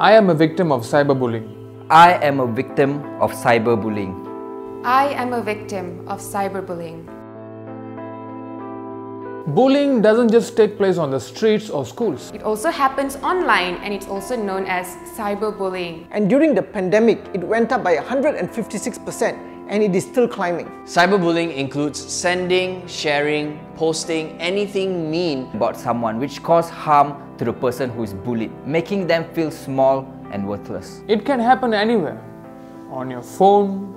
I am a victim of cyberbullying. I am a victim of cyberbullying. I am a victim of cyberbullying. Bullying doesn't just take place on the streets or schools. It also happens online and it's also known as cyberbullying. And during the pandemic, it went up by 156% and it is still climbing. Cyberbullying includes sending, sharing, posting anything mean about someone which cause harm to the person who is bullied, making them feel small and worthless. It can happen anywhere on your phone,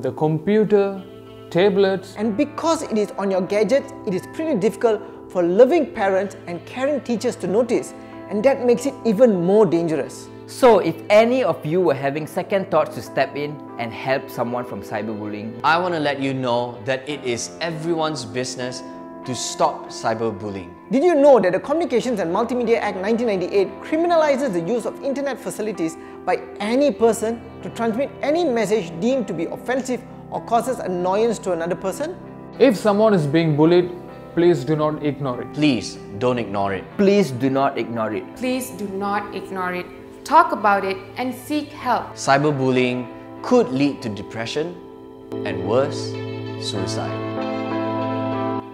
the computer, tablets. And because it is on your gadgets, it is pretty difficult for loving parents and caring teachers to notice, and that makes it even more dangerous. So, if any of you were having second thoughts to step in and help someone from cyberbullying, I want to let you know that it is everyone's business to stop cyberbullying. Did you know that the Communications and Multimedia Act 1998 criminalizes the use of internet facilities by any person to transmit any message deemed to be offensive or causes annoyance to another person? If someone is being bullied, please do not ignore it. Please don't ignore it. please do not ignore it. Please do not ignore it. Talk about it and seek help. Cyberbullying could lead to depression and worse, suicide.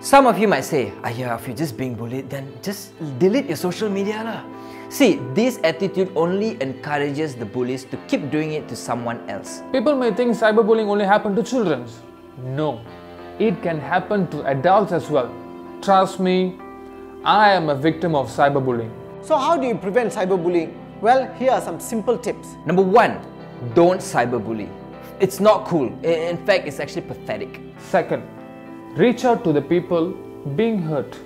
Some of you might say, Ayah, if you're just being bullied, then just delete your social media lah. See, this attitude only encourages the bullies to keep doing it to someone else. People may think cyberbullying only happen to children. No, it can happen to adults as well. Trust me, I am a victim of cyberbullying. So how do you prevent cyberbullying? Well, here are some simple tips. Number one, don't cyberbully. It's not cool. In fact, it's actually pathetic. Second, reach out to the people being hurt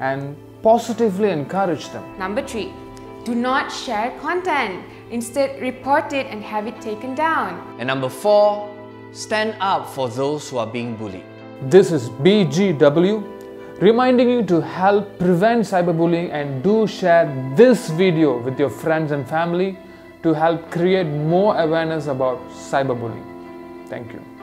and positively encourage them. Number three, do not share content. Instead, report it and have it taken down. And number four, stand up for those who are being bullied. This is BGW reminding you to help prevent cyberbullying and do share this video with your friends and family to help create more awareness about cyberbullying. Thank you.